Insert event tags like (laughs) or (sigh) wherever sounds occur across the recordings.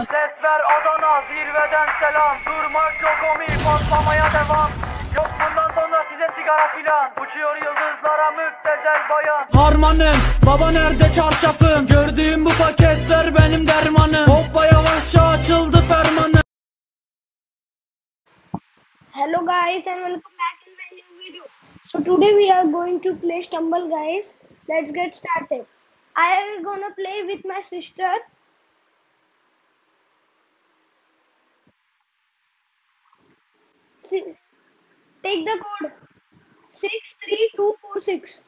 Ses ver Adana zirveden selam Durmak yok omi patlamaya devam Yok bundan sonra size sigara filan Uçuyor yıldızlara müptezel bayan Harmanım baba nerede çarşafım Gördüğüm bu paketler benim dermanım Hoppa yavaşça açıldı fermanım Hello guys and welcome back in my new video. So today we are going to play Stumble guys. Let's get started. I am gonna play with my sister. Take the code 63246.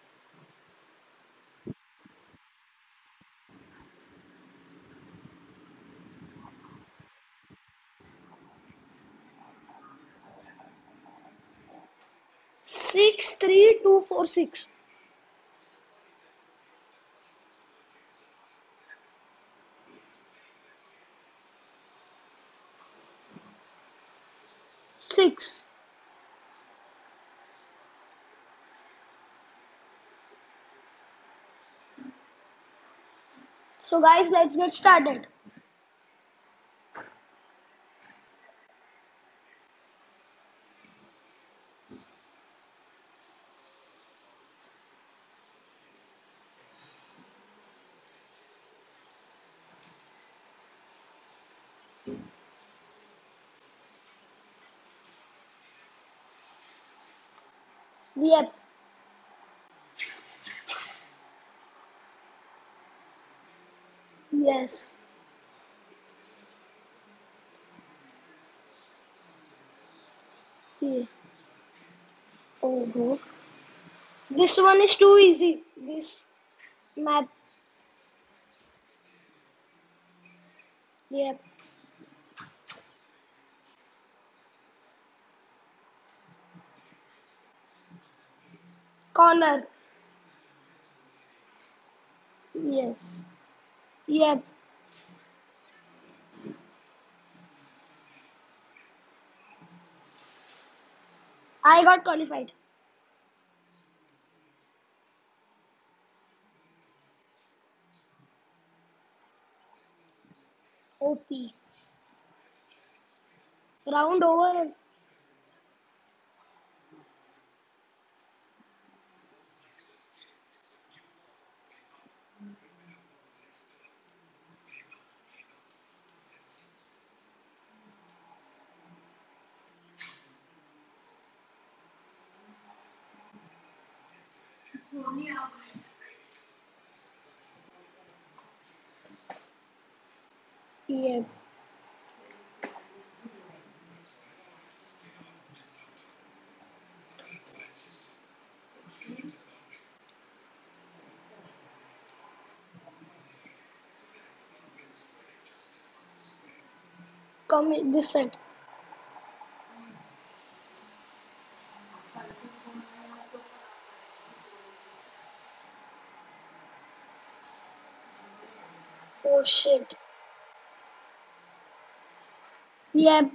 Six three two four six. Six. So guys, let's get started. Yep. Yes. Yeah. Oh. This one is too easy. This map. Yep. Corner. Yes. Yep. I got qualified. OP. Round over. Yep. Come this side. Oh shit. Yep.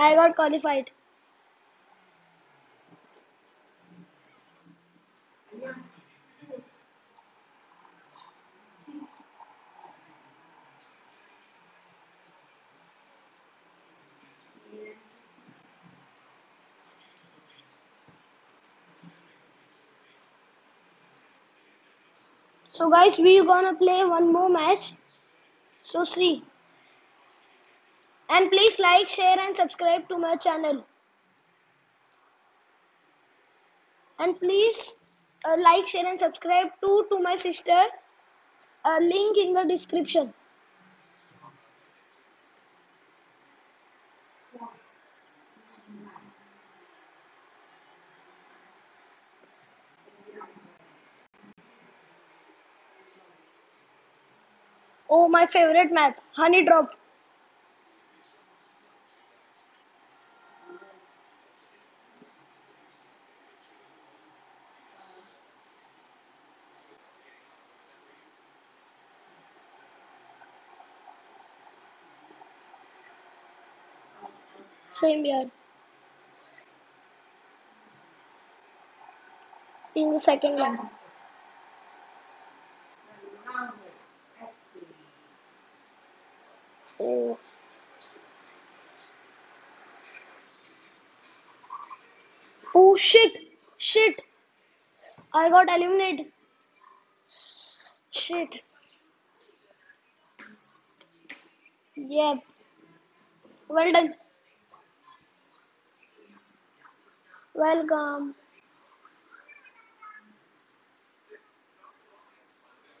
I got qualified. So guys, we are gonna play one more match. So see. Like, share and subscribe to my channel. And please uh, like, share and subscribe to to my sister. Uh, link in the description. Oh, my favorite map, Honey Drop. Same here. In the second line. Oh. Oh shit! Shit! I got eliminated. Shit. Yep. Well done. Welcome.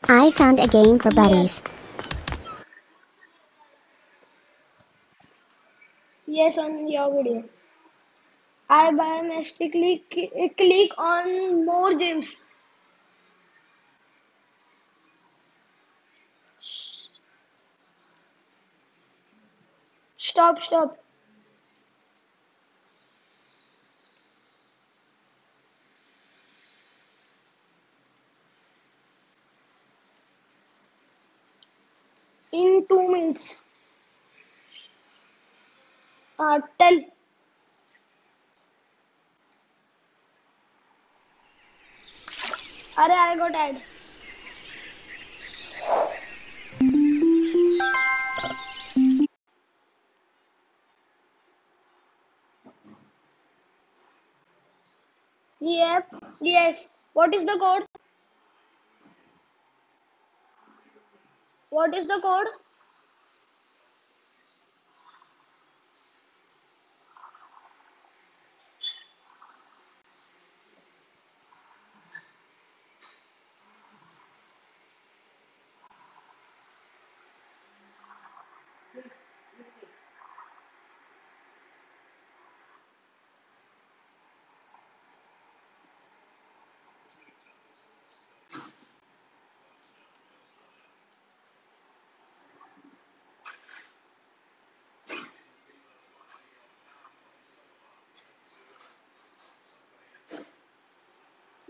I found a game for buddies. Yes, on your video. I biometrically click on more games. Stop, stop. Two. Uh, tell. अरे I got ad. Yep. Yes. What is the code? What is the code?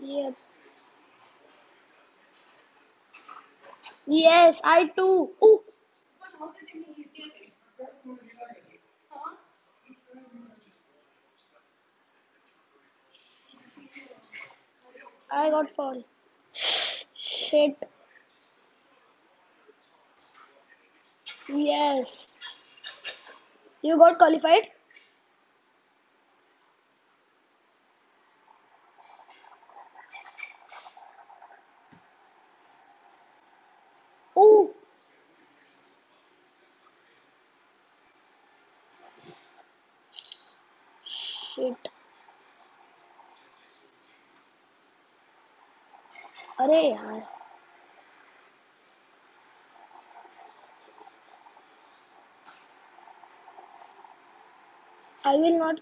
Yep. Yes, I too. Ooh. I got fall. Shit. Yes. You got qualified? Oh. Shit. अरे यार I will not.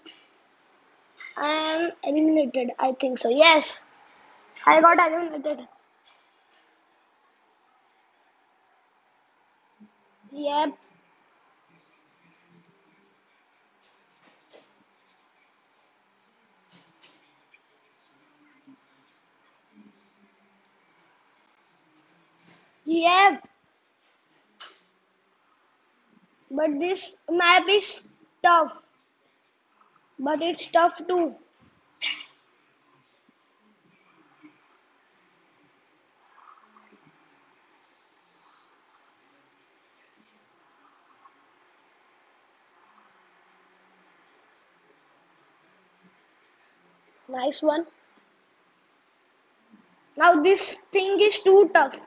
I am eliminated. I think so. Yes, I got eliminated. Yep. Yep. But this map is tough. But it's tough too. Nice one. Now this thing is too tough.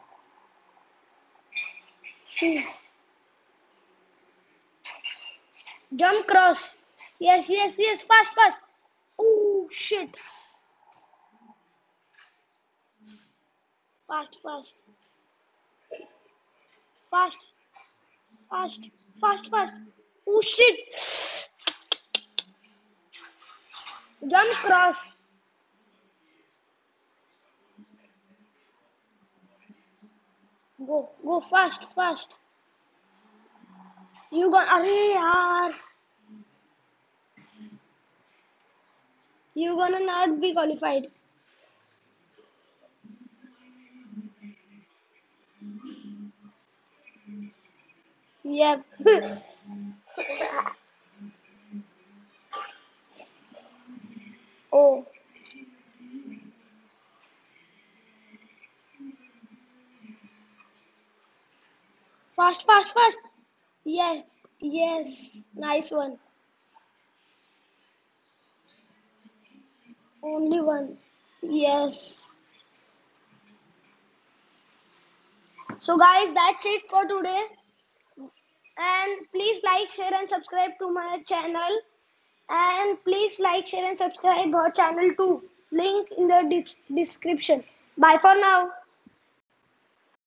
Jump cross. Yes, yes, yes. Fast, fast. Oh shit. Fast, fast. Fast. Fast. Fast, fast. Oh shit. Jump cross. Go, go fast, fast. You gonna array yaar. You gonna not be qualified. Yep. (laughs) oh. Fast, fast, fast. Yes, yes. Nice one. Only one. Yes. So, guys, that's it for today. And please like, share, and subscribe to my channel. And please like, share, and subscribe her channel too. Link in the description. Bye for now.